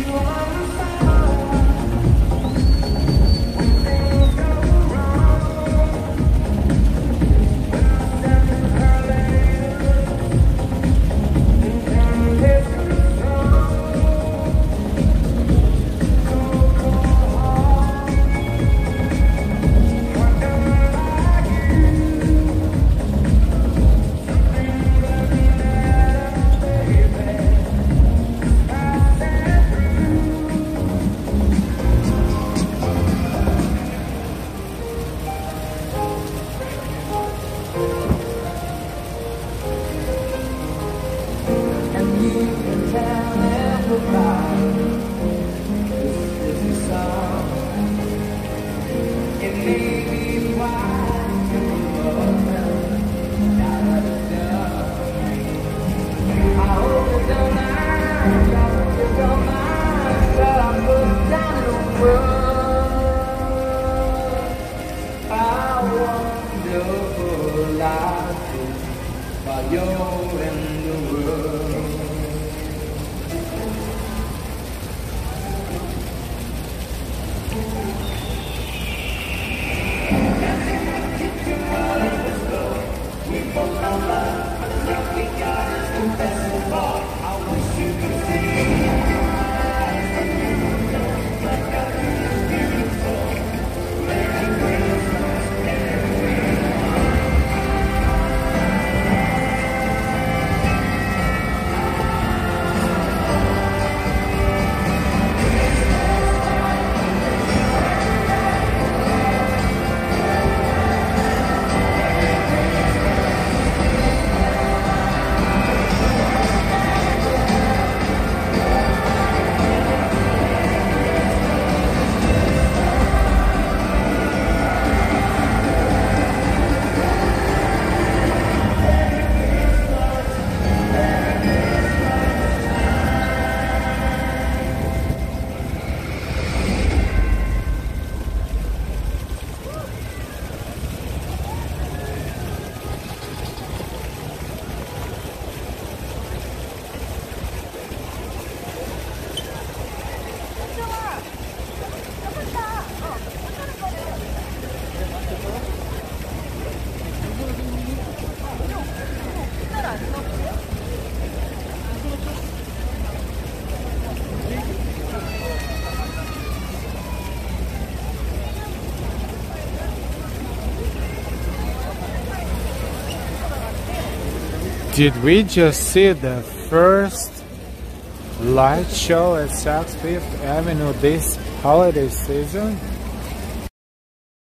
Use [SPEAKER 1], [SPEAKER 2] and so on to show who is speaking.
[SPEAKER 1] You are a fire. world.
[SPEAKER 2] Did we just see the first light show at Saks Fifth Avenue this holiday season?